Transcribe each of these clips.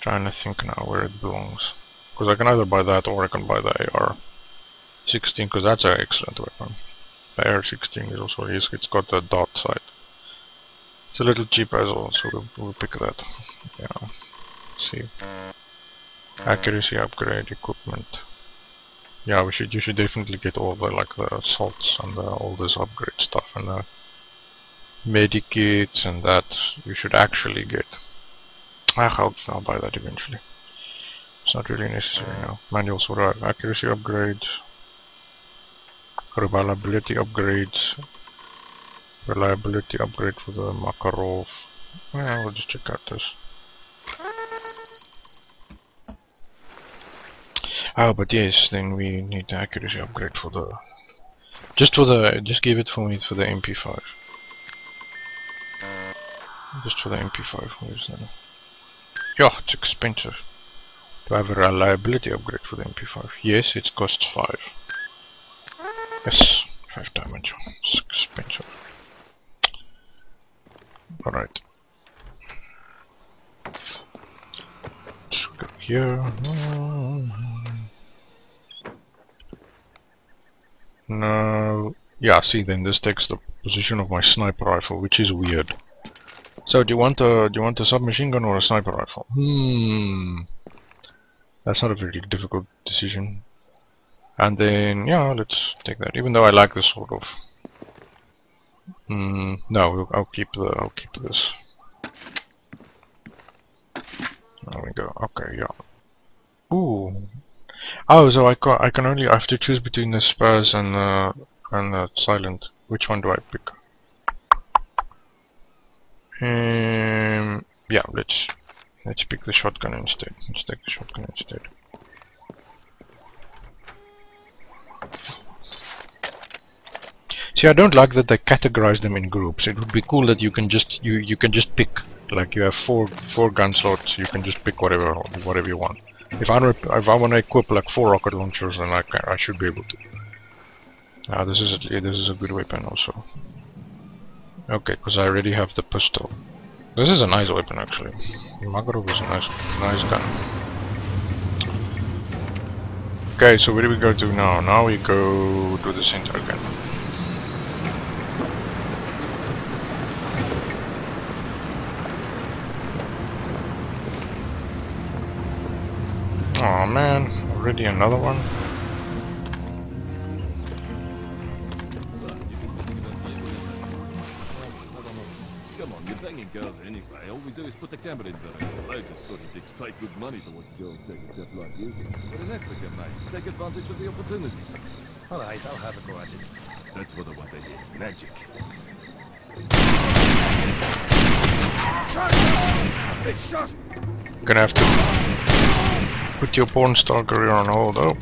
Trying to think now where it belongs. Because I can either buy that or I can buy the AR-16 because that's an excellent weapon. The AR-16 is also, it's got the dot sight. It's a little cheaper as well, so we'll, we'll pick that. Yeah. see. Accuracy upgrade, equipment. Yeah, we should. You should definitely get all the like the assaults and the, all this upgrade stuff and the medikits and that. You should actually get. I hope I'll buy that eventually. It's not really necessary now. Manual survival accuracy upgrades, reliability upgrades, reliability upgrade for the Makarov. Yeah, we'll just check out this. Oh, but yes, then we need the accuracy upgrade for the... Just for the... just give it for me for the MP5. Just for the MP5, where's that? Yeah, it's expensive. I have a reliability upgrade for the MP5? Yes, it costs 5. Yes, 5 damage. It's expensive. Alright. Let's go here. No. Yeah, see, then this takes the position of my sniper rifle, which is weird. So, do you want a do you want a submachine gun or a sniper rifle? Hmm. That's not a very difficult decision. And then, yeah, let's take that. Even though I like this sort of. Hmm. No, I'll keep the. I'll keep this. There we go. Okay, yeah. Ooh, Oh, so I can I can only I have to choose between the Spurs and the and the Silent. Which one do I pick? Um, yeah, let's let's pick the shotgun instead. Let's take the shotgun instead. See, I don't like that they categorize them in groups. It would be cool that you can just you you can just pick like you have four four gun slots. You can just pick whatever whatever you want. If I if I want to equip like four rocket launchers, then I can, I should be able to. Ah, this is a, this is a good weapon also. Okay, because I already have the pistol. This is a nice weapon actually. Makarov is a nice nice gun. Okay, so where do we go to now? Now we go to the center again. Oh man, already another one? Come on, you're banging girls anyway. All we do is put the camera in there. Loads of sort of dicks pay good money to watch girls take a step like you. But in Africa, mate, take advantage of the opportunities. Alright, I'll have a go at it. That's what I want to hear. Magic. Big shot! Gonna have to Put your porn star career on hold. Oh,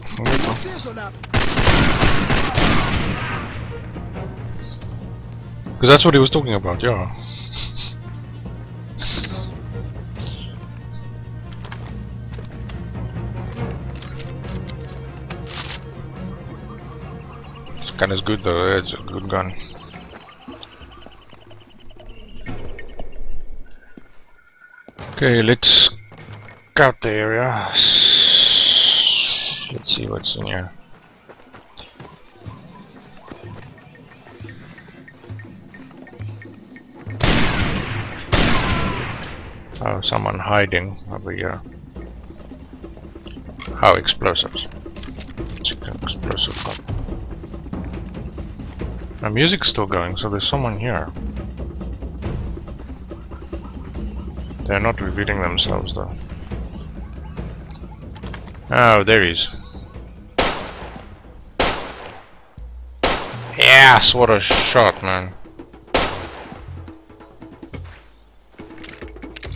Because that's what he was talking about, yeah. Gun is good though, it's a good gun. Okay, let's scout the area. Let's see what's in here. Oh, someone hiding over here. How explosives. Explosive The music's still going, so there's someone here. They're not revealing themselves though. Oh, there he is. Yes, what a shot, man.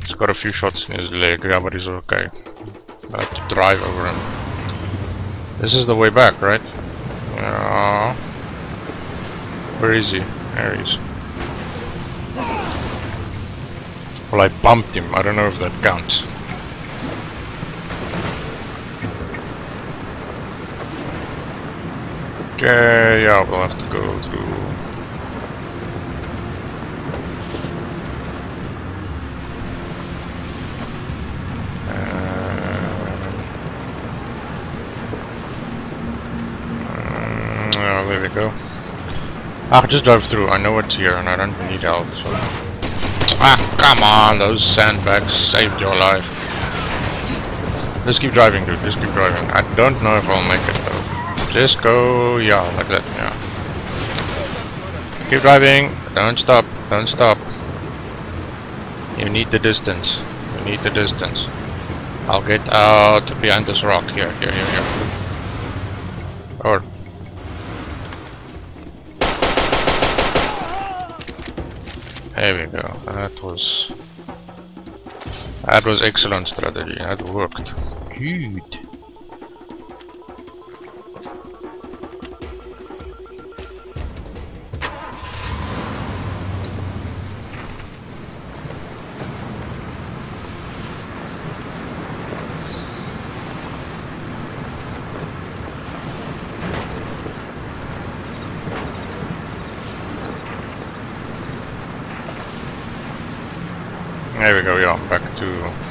He's got a few shots in his leg, yeah, but he's okay. I have to drive over him. This is the way back, right? Yeah. Where is he? There he is. Well, I bumped him. I don't know if that counts. Okay, yeah, we'll have to go through. Uh, mm, oh, there we go. I'll just drive through. I know it's here and I don't need help, so... Ah, come on! Those sandbags saved your life. Just keep driving, dude. Just keep driving. I don't know if I'll make it, though. Just go... yeah, like that, yeah. Keep driving. Don't stop. Don't stop. You need the distance. You need the distance. I'll get out behind this rock. Here, here, here, here. There we go. That was... That was excellent strategy. That worked. Good. There we go, yeah, back to